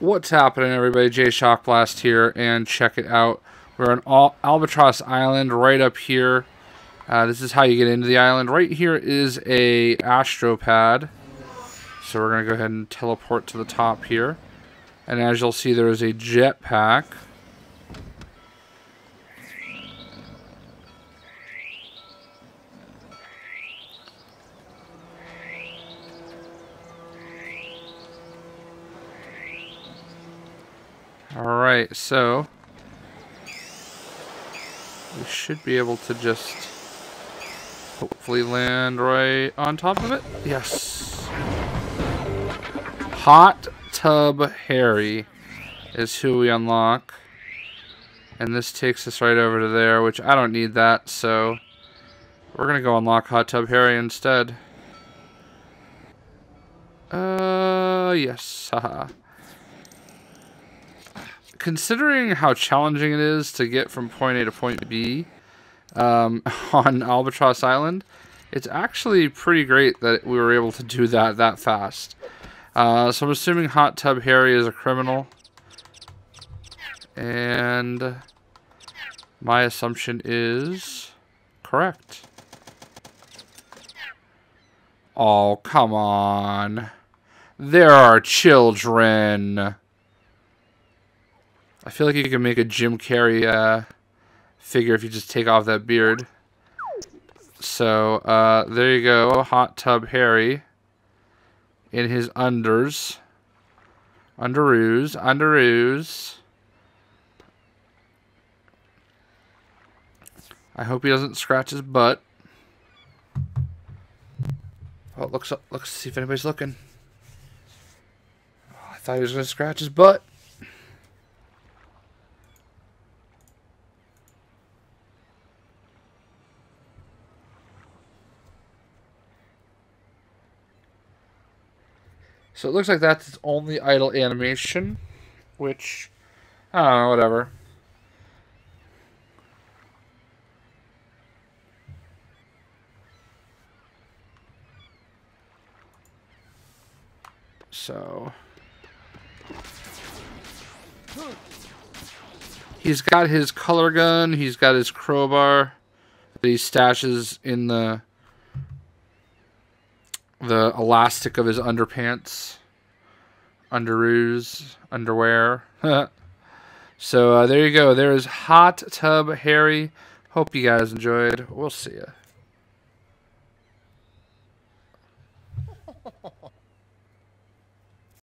What's happening, everybody? Jay Shockblast here, and check it out. We're on Al Albatross Island, right up here. Uh, this is how you get into the island. Right here is a astropad. So we're going to go ahead and teleport to the top here. And as you'll see, there is a jetpack. Alright, so we should be able to just hopefully land right on top of it. Yes. Hot Tub Harry is who we unlock. And this takes us right over to there, which I don't need that, so we're going to go unlock Hot Tub Harry instead. Uh, yes, haha considering how challenging it is to get from point A to point B um, on Albatross Island, it's actually pretty great that we were able to do that that fast. Uh, so I'm assuming Hot Tub Harry is a criminal. And my assumption is correct. Oh, come on. There are children. I feel like you can make a Jim Carrey uh, figure if you just take off that beard. So, uh, there you go. Hot Tub Harry in his unders. Underoos. Underoos. I hope he doesn't scratch his butt. Oh, looks up. Looks see if anybody's looking. Oh, I thought he was to scratch his butt. So it looks like that's its only idle animation, which, I don't know, whatever. So... He's got his color gun, he's got his crowbar that he stashes in the the elastic of his underpants, underoos, underwear. so uh, there you go. There is Hot Tub Harry. Hope you guys enjoyed. We'll see you.